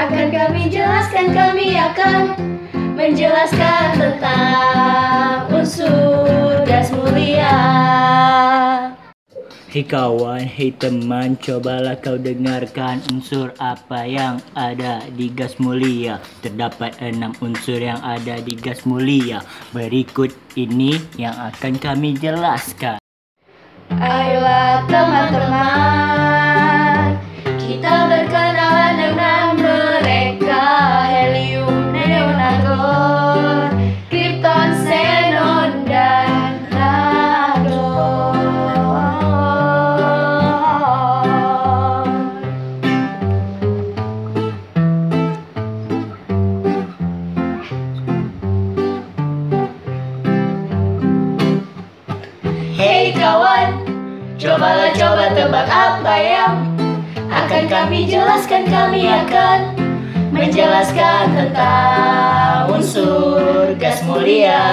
Akan kami jelaskan, kami akan menjelaskan tentang unsur gas mulia. Hei kawan, hei teman, cobalah kau dengarkan unsur apa yang ada di gas mulia. Terdapat enam unsur yang ada di gas mulia. Berikut ini yang akan kami jelaskan. Ayolah teman-teman, cobalah coba tebak apa yang akan kami jelaskan. Kami akan menjelaskan tentang unsur gas mulia.